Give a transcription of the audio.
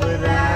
with that.